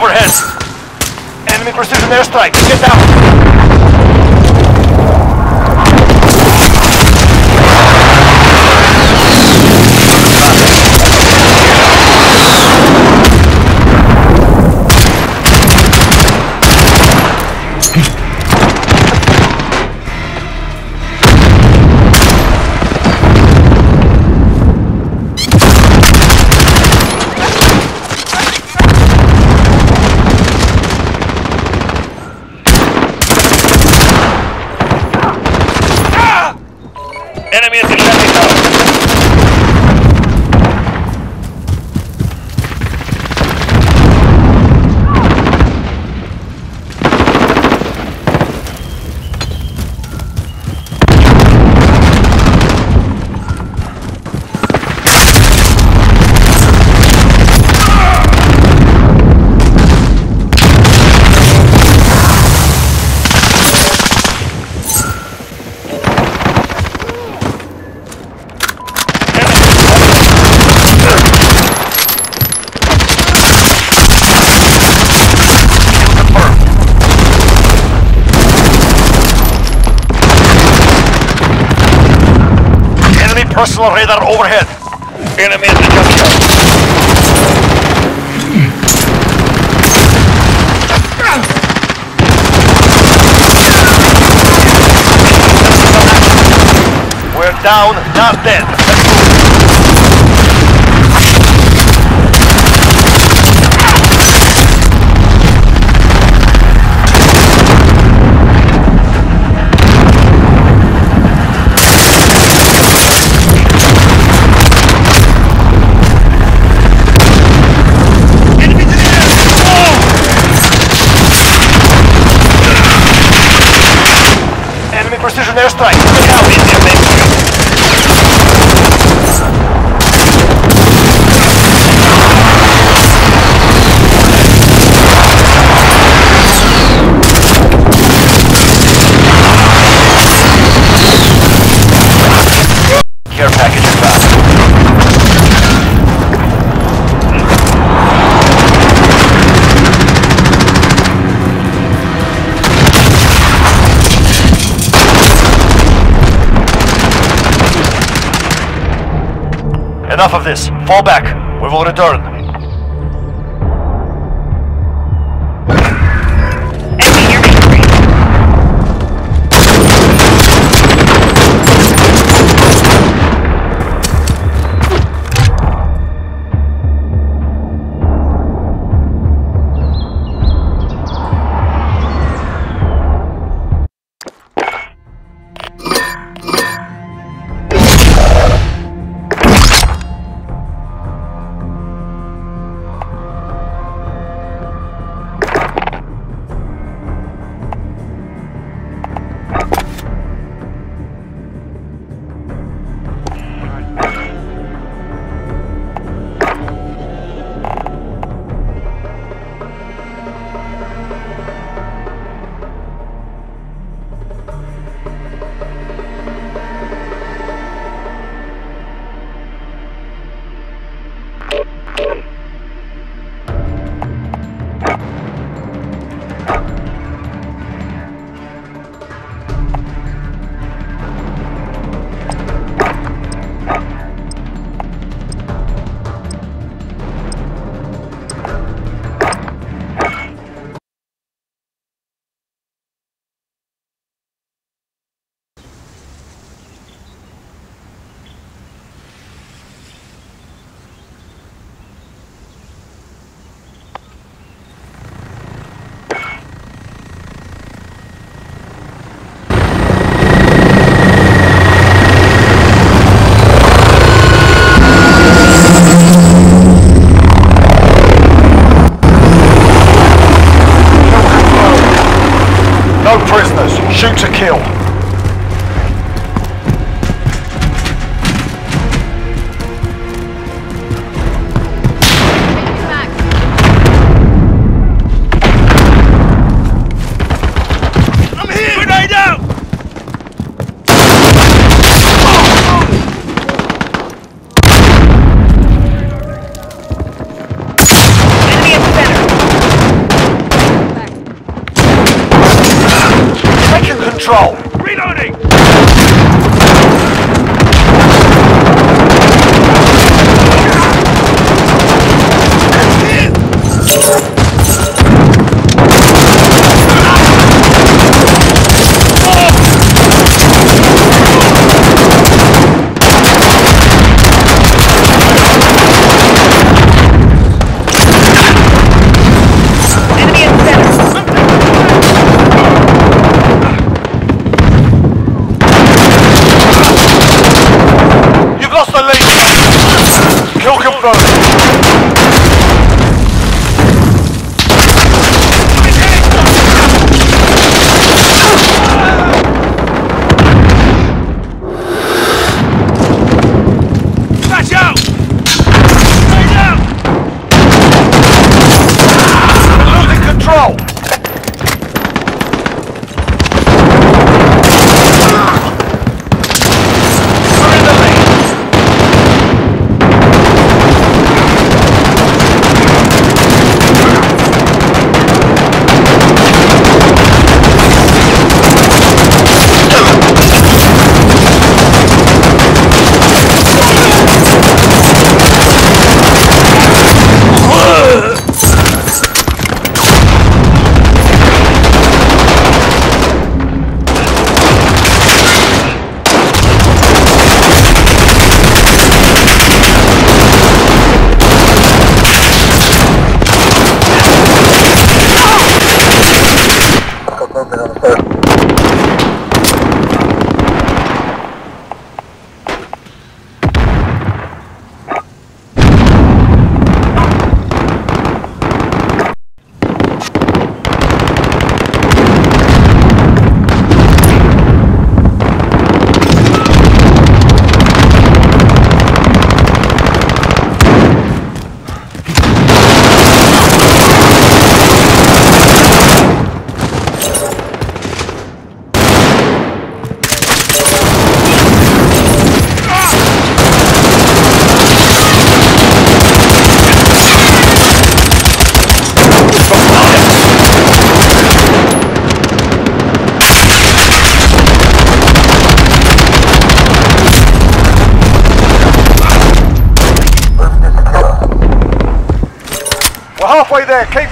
Overhead. Enemy precision airstrike. Get down. Personal radar overhead. Enemy at the junkyard. We're down, not dead. Precision airstrike. Get out, Enough of this. Fall back. We will return.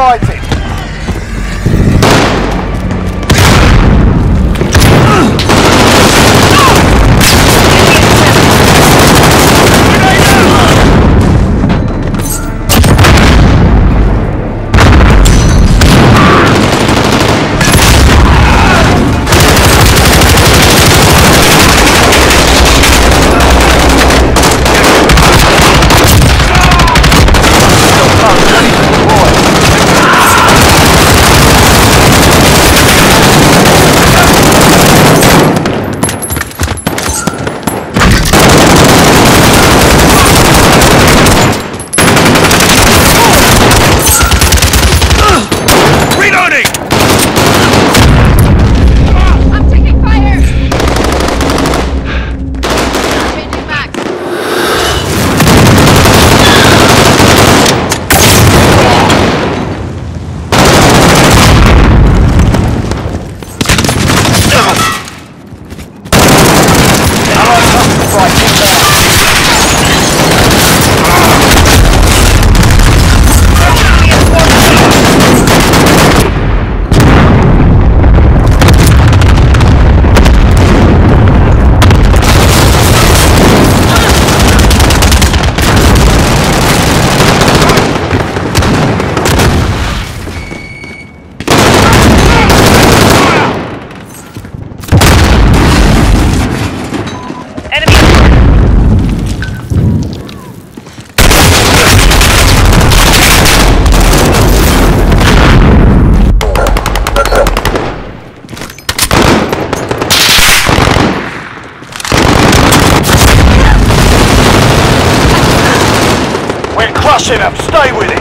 There. Them. Stay with it.